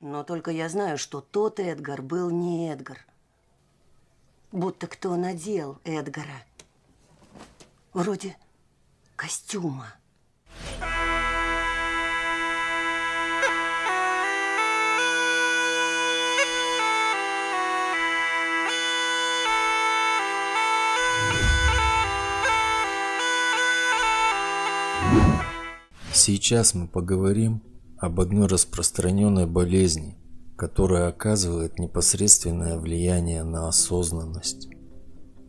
Но только я знаю, что тот Эдгар был не Эдгар. Будто кто надел Эдгара. Вроде костюма. Сейчас мы поговорим об одной распространенной болезни, которая оказывает непосредственное влияние на осознанность.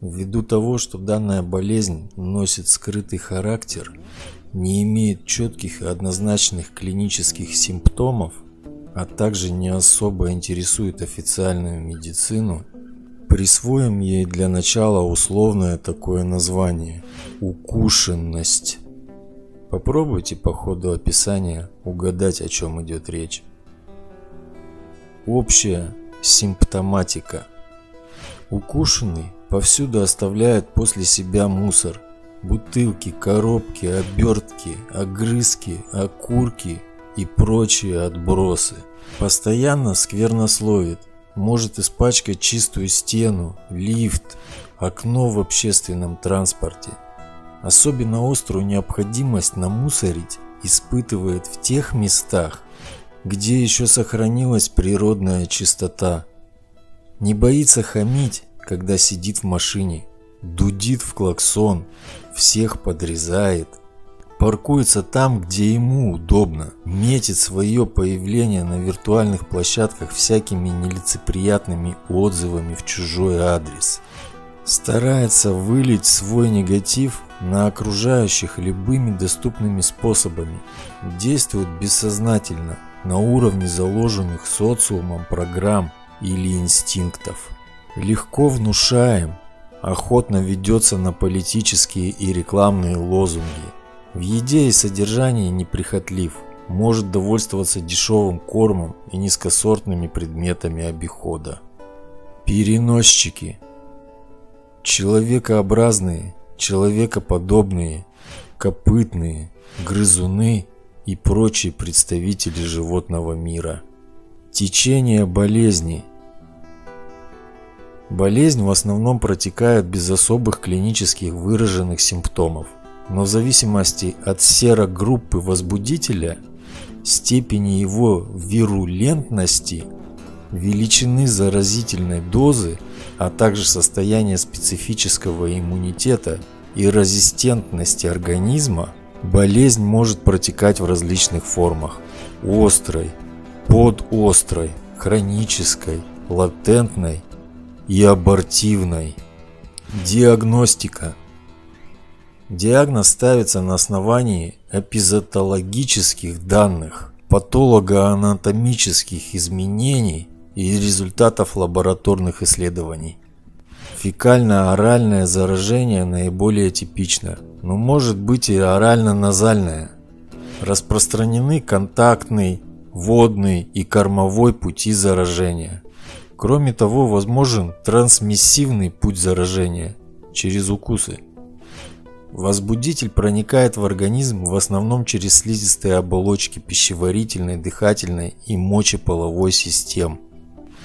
Ввиду того, что данная болезнь носит скрытый характер, не имеет четких и однозначных клинических симптомов, а также не особо интересует официальную медицину, присвоим ей для начала условное такое название – укушенность. Попробуйте по ходу описания угадать, о чем идет речь. Общая симптоматика. Укушенный повсюду оставляет после себя мусор. Бутылки, коробки, обертки, огрызки, окурки и прочие отбросы. Постоянно сквернословит, может испачкать чистую стену, лифт, окно в общественном транспорте – Особенно острую необходимость намусорить испытывает в тех местах, где еще сохранилась природная чистота. Не боится хамить, когда сидит в машине, дудит в клаксон, всех подрезает, паркуется там, где ему удобно, метит свое появление на виртуальных площадках всякими нелицеприятными отзывами в чужой адрес. Старается вылить свой негатив на окружающих любыми доступными способами, действует бессознательно на уровне заложенных социумом программ или инстинктов. Легко внушаем, охотно ведется на политические и рекламные лозунги. В еде и содержании неприхотлив, может довольствоваться дешевым кормом и низкосортными предметами обихода. Переносчики. Человекообразные человекоподобные, копытные, грызуны и прочие представители животного мира. Течение болезни. Болезнь в основном протекает без особых клинических выраженных симптомов, но в зависимости от серогруппы возбудителя, степени его вирулентности, величины заразительной дозы – а также состояние специфического иммунитета и резистентности организма, болезнь может протекать в различных формах – острой, подострой, хронической, латентной и абортивной. Диагностика Диагноз ставится на основании эпизотологических данных, патологоанатомических изменений и результатов лабораторных исследований. Фекально-оральное заражение наиболее типично, но может быть и орально-назальное. Распространены контактный, водный и кормовой пути заражения. Кроме того, возможен трансмиссивный путь заражения через укусы. Возбудитель проникает в организм в основном через слизистые оболочки пищеварительной, дыхательной и мочеполовой систем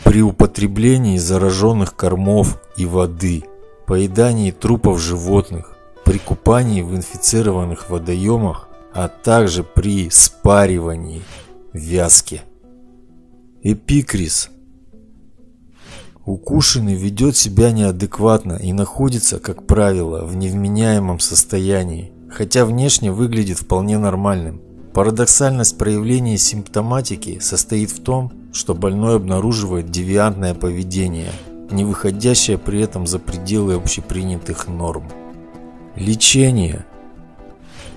при употреблении зараженных кормов и воды, поедании трупов животных, при купании в инфицированных водоемах, а также при спаривании вязки. Эпикриз. Укушенный ведет себя неадекватно и находится, как правило, в невменяемом состоянии, хотя внешне выглядит вполне нормальным. Парадоксальность проявления симптоматики состоит в том, что больной обнаруживает девиантное поведение, не выходящее при этом за пределы общепринятых норм. Лечение.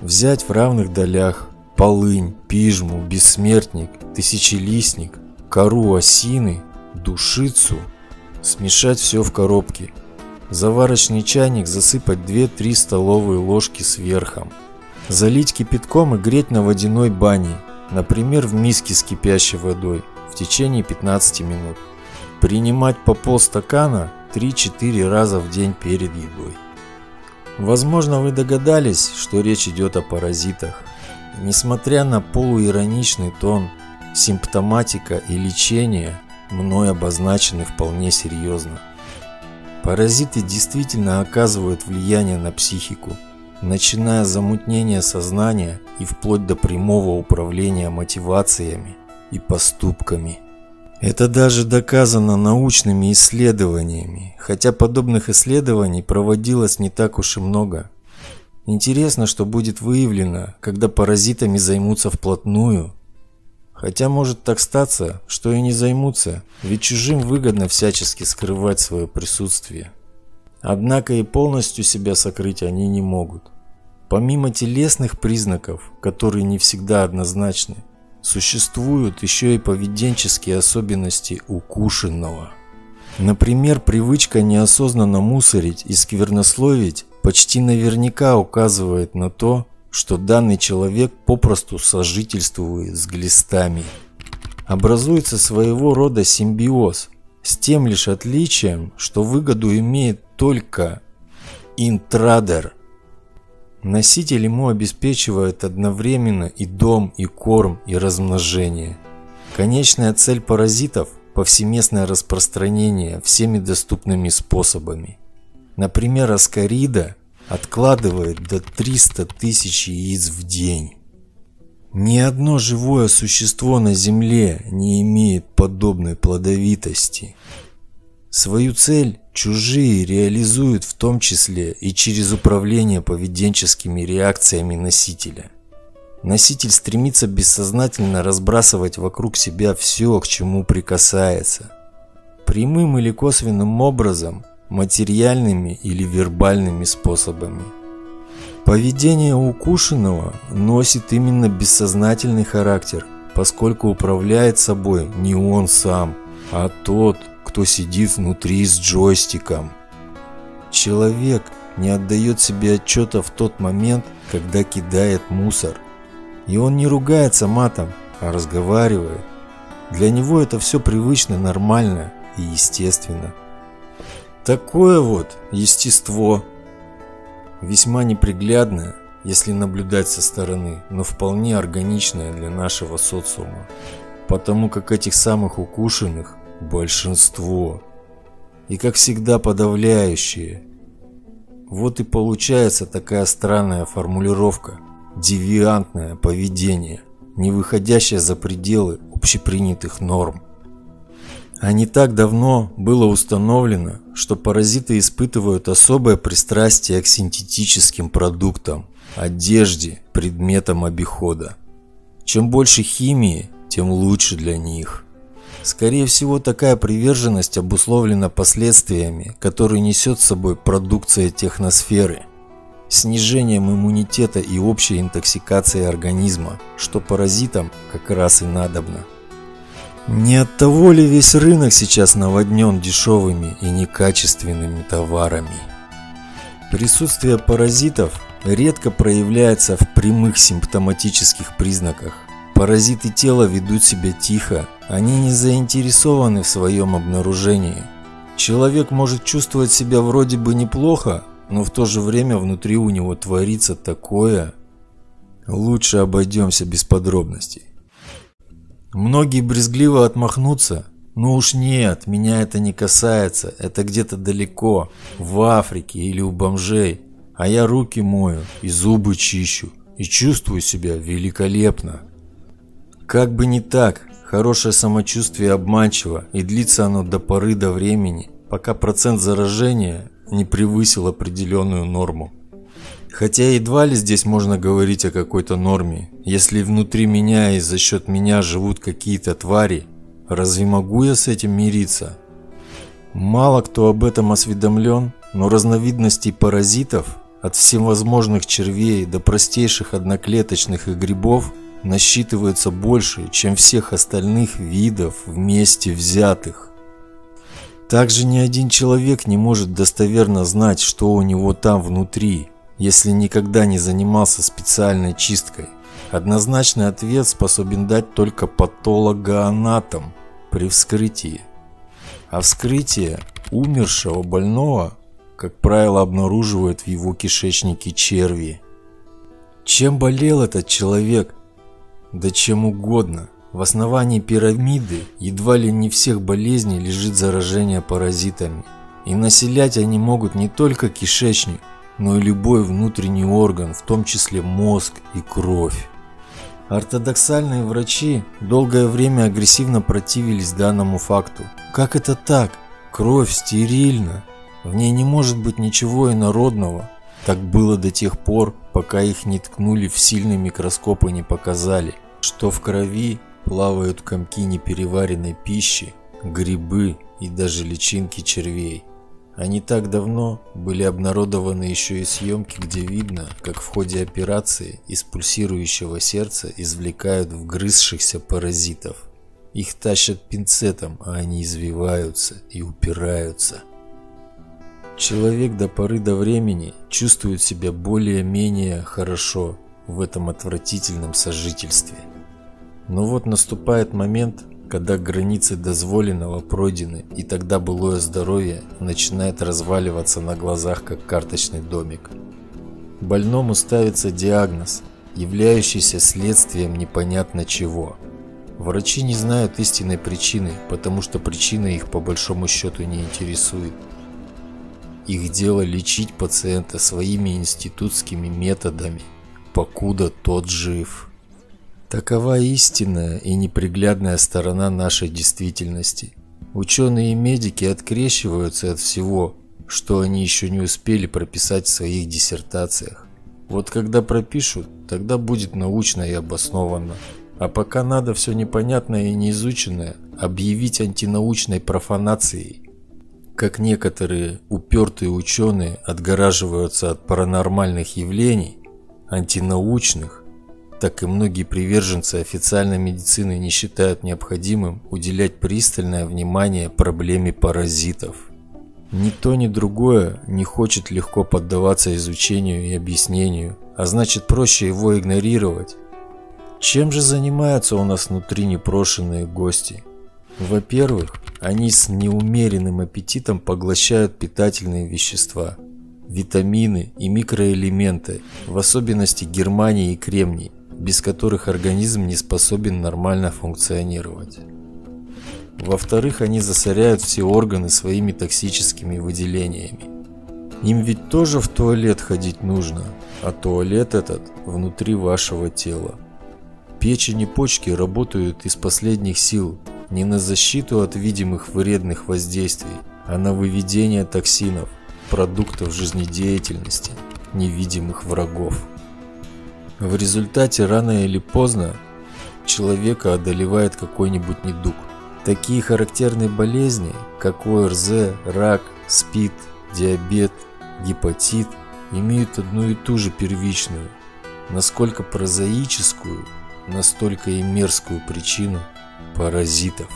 Взять в равных долях полынь, пижму, бессмертник, тысячелистник, кору осины, душицу, смешать все в коробке. Заварочный чайник засыпать 2-3 столовые ложки сверхом. Залить кипятком и греть на водяной бане, например, в миске с кипящей водой в течение 15 минут. Принимать по полстакана 3-4 раза в день перед едой. Возможно, вы догадались, что речь идет о паразитах. Несмотря на полуироничный тон, симптоматика и лечение мной обозначены вполне серьезно. Паразиты действительно оказывают влияние на психику, начиная с замутнения сознания и вплоть до прямого управления мотивациями и поступками. Это даже доказано научными исследованиями, хотя подобных исследований проводилось не так уж и много. Интересно, что будет выявлено, когда паразитами займутся вплотную. Хотя может так статься, что и не займутся, ведь чужим выгодно всячески скрывать свое присутствие. Однако и полностью себя сокрыть они не могут. Помимо телесных признаков, которые не всегда однозначны, существуют еще и поведенческие особенности укушенного. Например, привычка неосознанно мусорить и сквернословить почти наверняка указывает на то, что данный человек попросту сожительствует с глистами. Образуется своего рода симбиоз, с тем лишь отличием, что выгоду имеет только интрадер. Носитель ему обеспечивает одновременно и дом, и корм, и размножение. Конечная цель паразитов – повсеместное распространение всеми доступными способами. Например, аскарида откладывает до 300 тысяч яиц в день. Ни одно живое существо на Земле не имеет подобной плодовитости. Свою цель чужие реализуют в том числе и через управление поведенческими реакциями носителя. Носитель стремится бессознательно разбрасывать вокруг себя все, к чему прикасается. Прямым или косвенным образом материальными или вербальными способами. Поведение укушенного носит именно бессознательный характер, поскольку управляет собой не он сам, а тот, кто сидит внутри с джойстиком. Человек не отдает себе отчета в тот момент, когда кидает мусор. И он не ругается матом, а разговаривает. Для него это все привычно, нормально и естественно. Такое вот естество. Весьма неприглядное, если наблюдать со стороны, но вполне органичное для нашего социума. Потому как этих самых укушенных большинство. И как всегда подавляющие. Вот и получается такая странная формулировка. Девиантное поведение, не выходящее за пределы общепринятых норм. А не так давно было установлено, что паразиты испытывают особое пристрастие к синтетическим продуктам, одежде, предметам обихода. Чем больше химии, тем лучше для них. Скорее всего, такая приверженность обусловлена последствиями, которые несет с собой продукция техносферы. Снижением иммунитета и общей интоксикацией организма, что паразитам как раз и надобно. Не от того ли весь рынок сейчас наводнен дешевыми и некачественными товарами? Присутствие паразитов редко проявляется в прямых симптоматических признаках. Паразиты тела ведут себя тихо, они не заинтересованы в своем обнаружении. Человек может чувствовать себя вроде бы неплохо, но в то же время внутри у него творится такое. Лучше обойдемся без подробностей. Многие брезгливо отмахнутся. Ну уж нет, меня это не касается, это где-то далеко, в Африке или у бомжей. А я руки мою и зубы чищу, и чувствую себя великолепно. Как бы не так, хорошее самочувствие обманчиво, и длится оно до поры до времени, пока процент заражения не превысил определенную норму. Хотя едва ли здесь можно говорить о какой-то норме. Если внутри меня и за счет меня живут какие-то твари, разве могу я с этим мириться? Мало кто об этом осведомлен, но разновидностей паразитов, от всевозможных червей до простейших одноклеточных и грибов, насчитывается больше, чем всех остальных видов вместе взятых. Также ни один человек не может достоверно знать, что у него там внутри – если никогда не занимался специальной чисткой? Однозначный ответ способен дать только патологоанатом при вскрытии. А вскрытие умершего больного, как правило, обнаруживают в его кишечнике черви. Чем болел этот человек? Да чем угодно. В основании пирамиды едва ли не всех болезней лежит заражение паразитами. И населять они могут не только кишечник, но и любой внутренний орган, в том числе мозг и кровь. Ортодоксальные врачи долгое время агрессивно противились данному факту. Как это так? Кровь стерильна. В ней не может быть ничего инородного. Так было до тех пор, пока их не ткнули в сильный микроскоп и не показали, что в крови плавают комки непереваренной пищи, грибы и даже личинки червей. Не так давно были обнародованы еще и съемки, где видно, как в ходе операции из пульсирующего сердца извлекают вгрызшихся паразитов. Их тащат пинцетом, а они извиваются и упираются. Человек до поры до времени чувствует себя более-менее хорошо в этом отвратительном сожительстве. Но вот наступает момент, когда границы дозволенного пройдены, и тогда былое здоровье начинает разваливаться на глазах, как карточный домик. Больному ставится диагноз, являющийся следствием непонятно чего. Врачи не знают истинной причины, потому что причина их по большому счету не интересует. Их дело лечить пациента своими институтскими методами, покуда тот жив. Такова истинная и неприглядная сторона нашей действительности. Ученые и медики открещиваются от всего, что они еще не успели прописать в своих диссертациях. Вот когда пропишут, тогда будет научно и обоснованно. А пока надо все непонятное и неизученное объявить антинаучной профанацией. Как некоторые упертые ученые отгораживаются от паранормальных явлений, антинаучных, так и многие приверженцы официальной медицины не считают необходимым уделять пристальное внимание проблеме паразитов. Ни то, ни другое не хочет легко поддаваться изучению и объяснению, а значит проще его игнорировать. Чем же занимаются у нас внутри непрошенные гости? Во-первых, они с неумеренным аппетитом поглощают питательные вещества, витамины и микроэлементы, в особенности германий и кремний, без которых организм не способен нормально функционировать. Во-вторых, они засоряют все органы своими токсическими выделениями. Им ведь тоже в туалет ходить нужно, а туалет этот внутри вашего тела. Печень и почки работают из последних сил не на защиту от видимых вредных воздействий, а на выведение токсинов, продуктов жизнедеятельности, невидимых врагов. В результате рано или поздно человека одолевает какой-нибудь недуг. Такие характерные болезни, как ОРЗ, рак, СПИД, диабет, гепатит, имеют одну и ту же первичную, насколько прозаическую, настолько и мерзкую причину паразитов.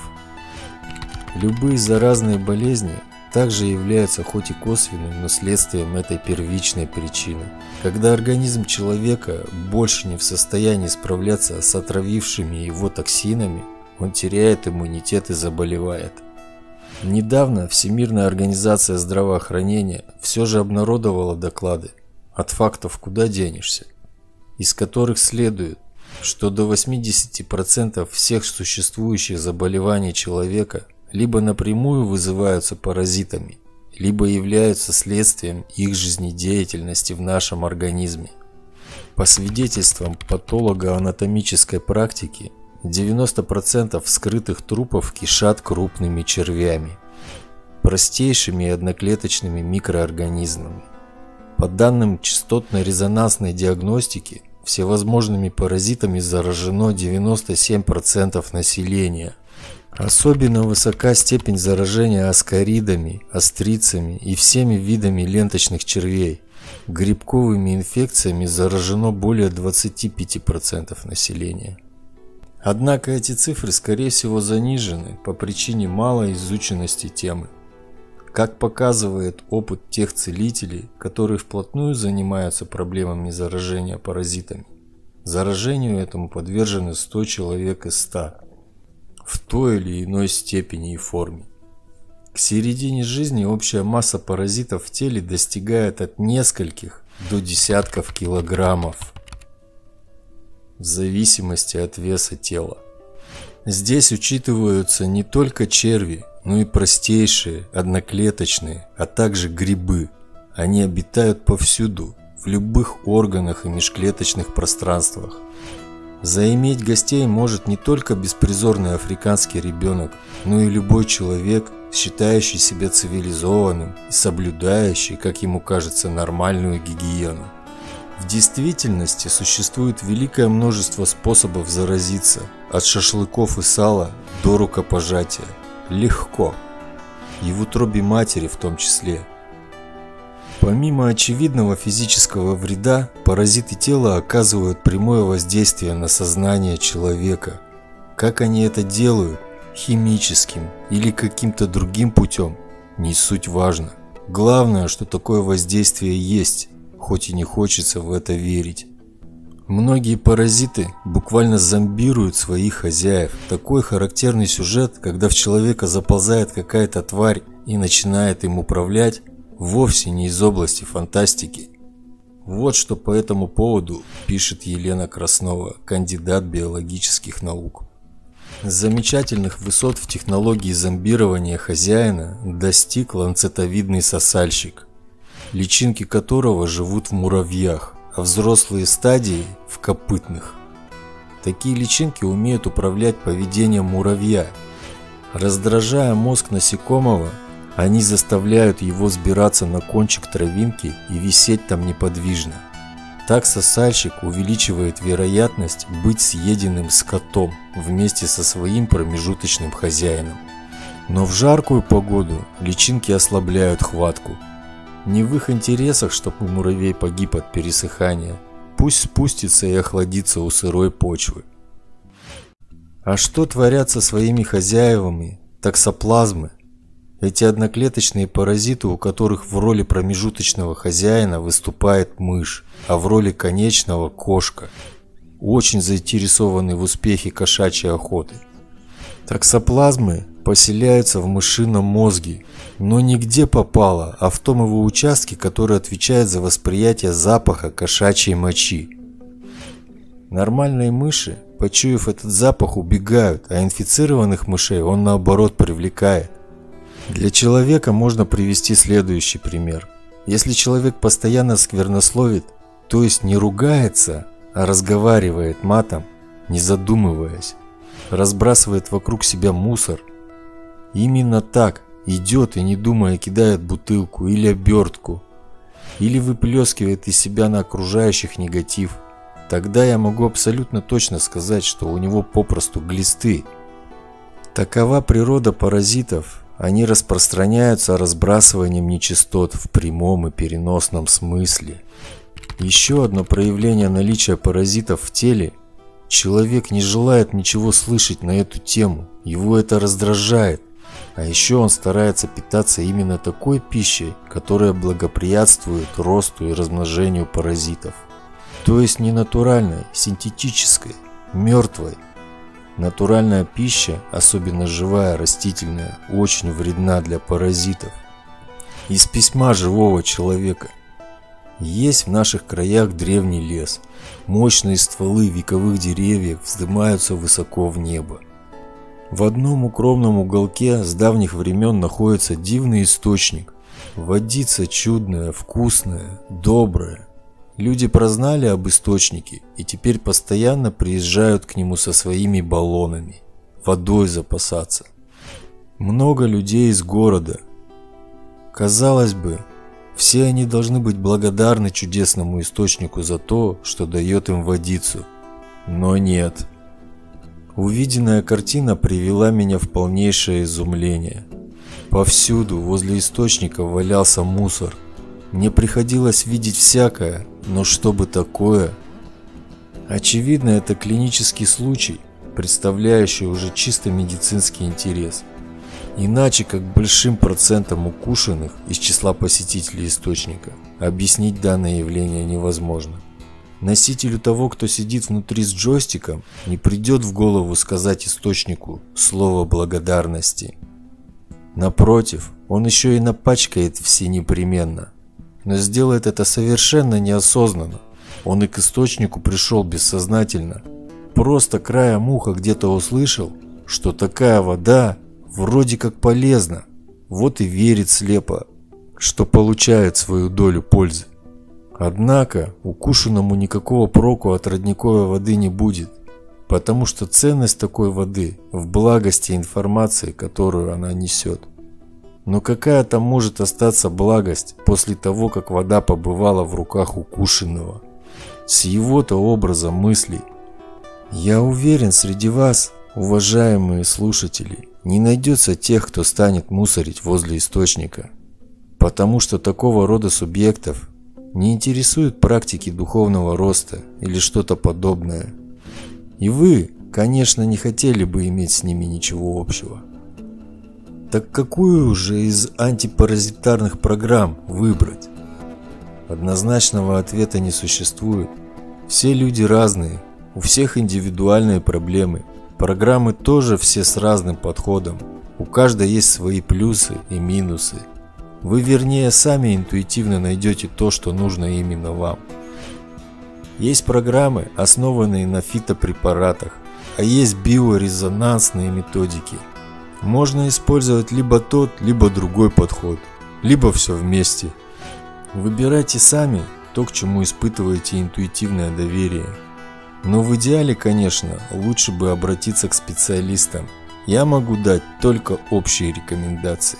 Любые заразные болезни также являются хоть и косвенным, но следствием этой первичной причины. Когда организм человека больше не в состоянии справляться с отравившими его токсинами, он теряет иммунитет и заболевает. Недавно Всемирная организация здравоохранения все же обнародовала доклады от фактов «Куда денешься?», из которых следует, что до 80% всех существующих заболеваний человека либо напрямую вызываются паразитами, либо являются следствием их жизнедеятельности в нашем организме. По свидетельствам патолого-анатомической практики, 90% вскрытых трупов кишат крупными червями, простейшими одноклеточными микроорганизмами. По данным частотно-резонансной диагностики, всевозможными паразитами заражено 97% населения – Особенно высока степень заражения аскаридами, острицами и всеми видами ленточных червей. Грибковыми инфекциями заражено более 25% населения. Однако эти цифры скорее всего занижены по причине малой изученности темы. Как показывает опыт тех целителей, которые вплотную занимаются проблемами заражения паразитами, заражению этому подвержены 100 человек из 100 в той или иной степени и форме. К середине жизни общая масса паразитов в теле достигает от нескольких до десятков килограммов в зависимости от веса тела. Здесь учитываются не только черви, но и простейшие, одноклеточные, а также грибы. Они обитают повсюду, в любых органах и межклеточных пространствах. Заиметь гостей может не только беспризорный африканский ребенок, но и любой человек, считающий себя цивилизованным и соблюдающий, как ему кажется, нормальную гигиену. В действительности существует великое множество способов заразиться, от шашлыков и сала до рукопожатия. Легко. И в утробе матери в том числе – Помимо очевидного физического вреда, паразиты тела оказывают прямое воздействие на сознание человека. Как они это делают, химическим или каким-то другим путем, не суть важно. Главное, что такое воздействие есть, хоть и не хочется в это верить. Многие паразиты буквально зомбируют своих хозяев. Такой характерный сюжет, когда в человека заползает какая-то тварь и начинает им управлять, вовсе не из области фантастики. Вот что по этому поводу пишет Елена Краснова, кандидат биологических наук. Замечательных высот в технологии зомбирования хозяина достиг ланцетовидный сосальщик, личинки которого живут в муравьях, а взрослые стадии – в копытных. Такие личинки умеют управлять поведением муравья. Раздражая мозг насекомого, они заставляют его сбираться на кончик травинки и висеть там неподвижно. Так сосальщик увеличивает вероятность быть съеденным скотом вместе со своим промежуточным хозяином. Но в жаркую погоду личинки ослабляют хватку. Не в их интересах, чтобы муравей погиб от пересыхания. Пусть спустится и охладится у сырой почвы. А что творят со своими хозяевами таксоплазмы, эти одноклеточные паразиты, у которых в роли промежуточного хозяина выступает мышь, а в роли конечного – кошка, очень заинтересованы в успехе кошачьей охоты. Таксоплазмы поселяются в мышином мозге, но не где попало, а в том его участке, который отвечает за восприятие запаха кошачьей мочи. Нормальные мыши, почуяв этот запах, убегают, а инфицированных мышей он наоборот привлекает. Для человека можно привести следующий пример. Если человек постоянно сквернословит, то есть не ругается, а разговаривает матом, не задумываясь, разбрасывает вокруг себя мусор, именно так идет и не думая кидает бутылку или обертку, или выплескивает из себя на окружающих негатив, тогда я могу абсолютно точно сказать, что у него попросту глисты. Такова природа паразитов, они распространяются разбрасыванием нечистот в прямом и переносном смысле. Еще одно проявление наличия паразитов в теле – человек не желает ничего слышать на эту тему, его это раздражает. А еще он старается питаться именно такой пищей, которая благоприятствует росту и размножению паразитов. То есть не натуральной, синтетической, мертвой, Натуральная пища, особенно живая, растительная, очень вредна для паразитов. Из письма живого человека. Есть в наших краях древний лес. Мощные стволы вековых деревьев вздымаются высоко в небо. В одном укромном уголке с давних времен находится дивный источник. Водица чудная, вкусная, добрая, Люди прознали об источнике и теперь постоянно приезжают к нему со своими баллонами, водой запасаться. Много людей из города. Казалось бы, все они должны быть благодарны чудесному источнику за то, что дает им водицу. Но нет. Увиденная картина привела меня в полнейшее изумление. Повсюду возле источника валялся мусор. Мне приходилось видеть всякое, но что бы такое? Очевидно, это клинический случай, представляющий уже чисто медицинский интерес. Иначе как большим процентом укушенных из числа посетителей источника объяснить данное явление невозможно. Носителю того, кто сидит внутри с джойстиком, не придет в голову сказать источнику слово благодарности. Напротив, он еще и напачкает все непременно – но сделает это совершенно неосознанно. Он и к источнику пришел бессознательно. Просто краем уха где-то услышал что такая вода вроде как полезна, вот и верит слепо, что получает свою долю пользы. Однако укушенному никакого проку от родниковой воды не будет, потому что ценность такой воды в благости информации, которую она несет. Но какая там может остаться благость после того, как вода побывала в руках укушенного? С его-то образом мыслей. Я уверен, среди вас, уважаемые слушатели, не найдется тех, кто станет мусорить возле источника. Потому что такого рода субъектов не интересуют практики духовного роста или что-то подобное. И вы, конечно, не хотели бы иметь с ними ничего общего. Так какую же из антипаразитарных программ выбрать? Однозначного ответа не существует. Все люди разные, у всех индивидуальные проблемы. Программы тоже все с разным подходом. У каждой есть свои плюсы и минусы. Вы вернее сами интуитивно найдете то, что нужно именно вам. Есть программы, основанные на фитопрепаратах, а есть биорезонансные методики – можно использовать либо тот, либо другой подход, либо все вместе. Выбирайте сами то, к чему испытываете интуитивное доверие. Но в идеале, конечно, лучше бы обратиться к специалистам. Я могу дать только общие рекомендации.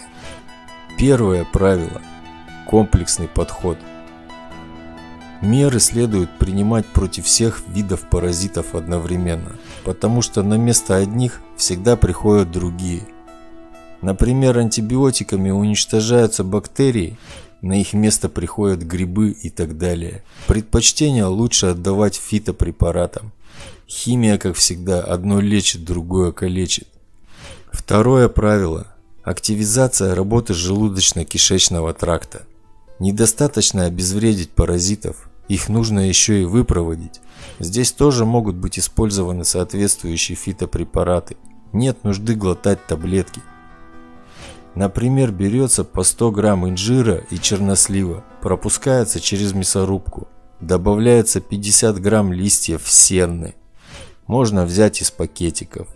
Первое правило – комплексный подход. Меры следует принимать против всех видов паразитов одновременно, потому что на место одних всегда приходят другие. Например, антибиотиками уничтожаются бактерии, на их место приходят грибы и так далее. Предпочтение лучше отдавать фитопрепаратам. Химия, как всегда, одно лечит, другое калечит. Второе правило – активизация работы желудочно-кишечного тракта. Недостаточно обезвредить паразитов, их нужно еще и выпроводить. Здесь тоже могут быть использованы соответствующие фитопрепараты. Нет нужды глотать таблетки. Например, берется по 100 грамм инжира и чернослива, пропускается через мясорубку, добавляется 50 грамм листьев сенны. Можно взять из пакетиков.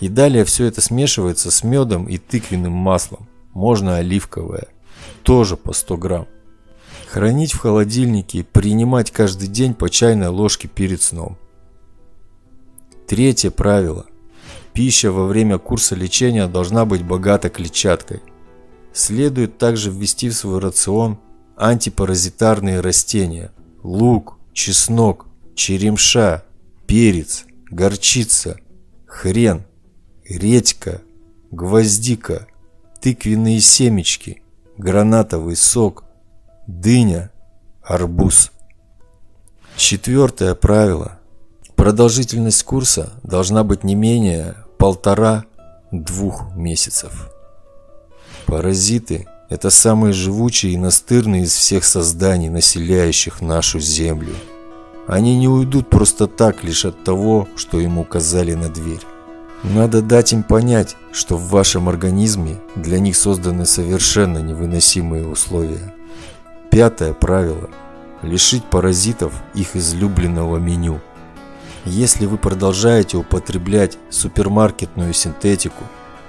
И далее все это смешивается с медом и тыквенным маслом. Можно оливковое. Тоже по 100 грамм. Хранить в холодильнике и принимать каждый день по чайной ложке перед сном. Третье правило. Пища во время курса лечения должна быть богата клетчаткой. Следует также ввести в свой рацион антипаразитарные растения – лук, чеснок, черемша, перец, горчица, хрен, редька, гвоздика, тыквенные семечки, гранатовый сок, дыня, арбуз. Четвертое правило. Продолжительность курса должна быть не менее полтора-двух месяцев. Паразиты – это самые живучие и настырные из всех созданий, населяющих нашу Землю. Они не уйдут просто так лишь от того, что им указали на дверь. Надо дать им понять, что в вашем организме для них созданы совершенно невыносимые условия. Пятое правило – лишить паразитов их излюбленного меню – если вы продолжаете употреблять супермаркетную синтетику,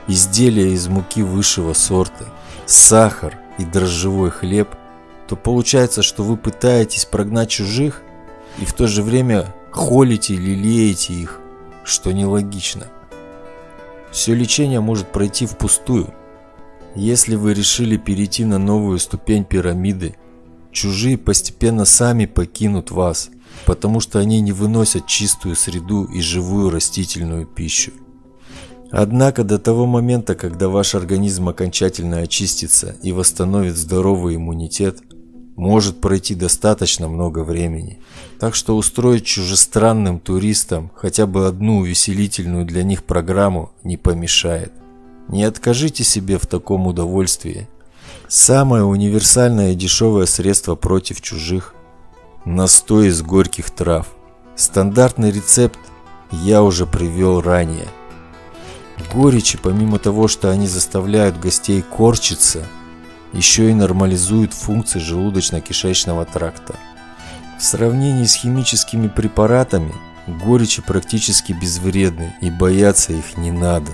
изделия из муки высшего сорта, сахар и дрожжевой хлеб, то получается, что вы пытаетесь прогнать чужих и в то же время холите или лелеете их, что нелогично. Все лечение может пройти впустую. Если вы решили перейти на новую ступень пирамиды, чужие постепенно сами покинут вас – потому что они не выносят чистую среду и живую растительную пищу. Однако до того момента, когда ваш организм окончательно очистится и восстановит здоровый иммунитет, может пройти достаточно много времени. Так что устроить чужестранным туристам хотя бы одну увеселительную для них программу не помешает. Не откажите себе в таком удовольствии. Самое универсальное и дешевое средство против чужих Настой из горьких трав. Стандартный рецепт я уже привел ранее. Горечи, помимо того, что они заставляют гостей корчиться, еще и нормализуют функции желудочно-кишечного тракта. В сравнении с химическими препаратами Горечи практически безвредны и бояться их не надо.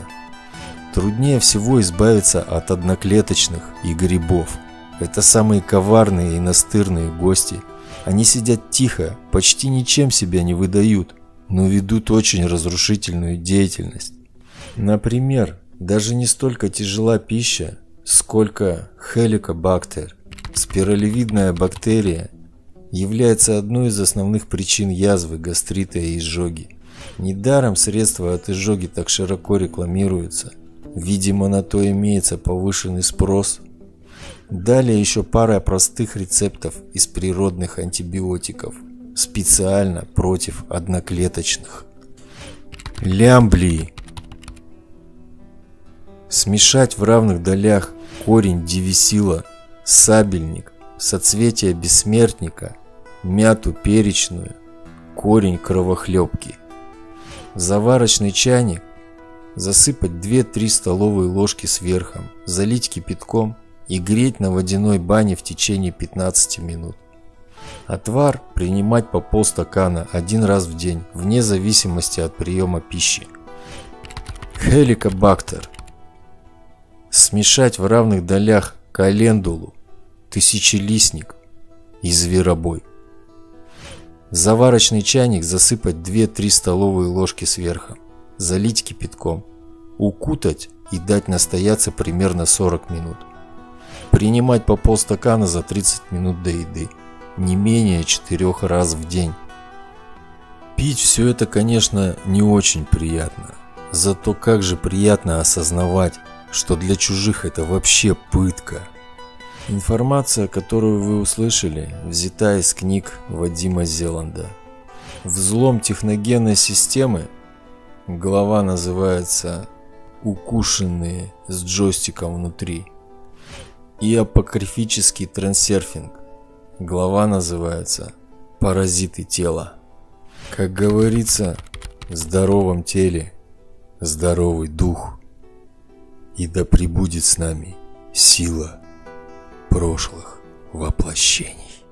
Труднее всего избавиться от одноклеточных и грибов. Это самые коварные и настырные гости. Они сидят тихо, почти ничем себя не выдают, но ведут очень разрушительную деятельность. Например, даже не столько тяжела пища, сколько хеликобактер, спиралевидная бактерия, является одной из основных причин язвы, гастрита и изжоги. Недаром средства от изжоги так широко рекламируются. Видимо, на то имеется повышенный спрос. Далее еще пара простых рецептов из природных антибиотиков, специально против одноклеточных. Лямблии. Смешать в равных долях корень девисила, сабельник, соцветие бессмертника, мяту перечную, корень кровохлебки. Заварочный чайник засыпать 2-3 столовые ложки сверхом, залить кипятком и греть на водяной бане в течение 15 минут. Отвар принимать по полстакана один раз в день, вне зависимости от приема пищи. Хеликобактер. Смешать в равных долях календулу, тысячелистник и зверобой. Заварочный чайник засыпать 2-3 столовые ложки сверху, залить кипятком, укутать и дать настояться примерно 40 минут. Принимать по полстакана за 30 минут до еды, не менее 4 раз в день. Пить все это, конечно, не очень приятно. Зато как же приятно осознавать, что для чужих это вообще пытка – Информация, которую вы услышали, взята из книг Вадима Зеланда. Взлом техногенной системы, глава называется «Укушенные с джойстиком внутри», и апокрифический трансерфинг, глава называется «Паразиты тела». Как говорится, в здоровом теле здоровый дух, и да пребудет с нами сила прошлых воплощений.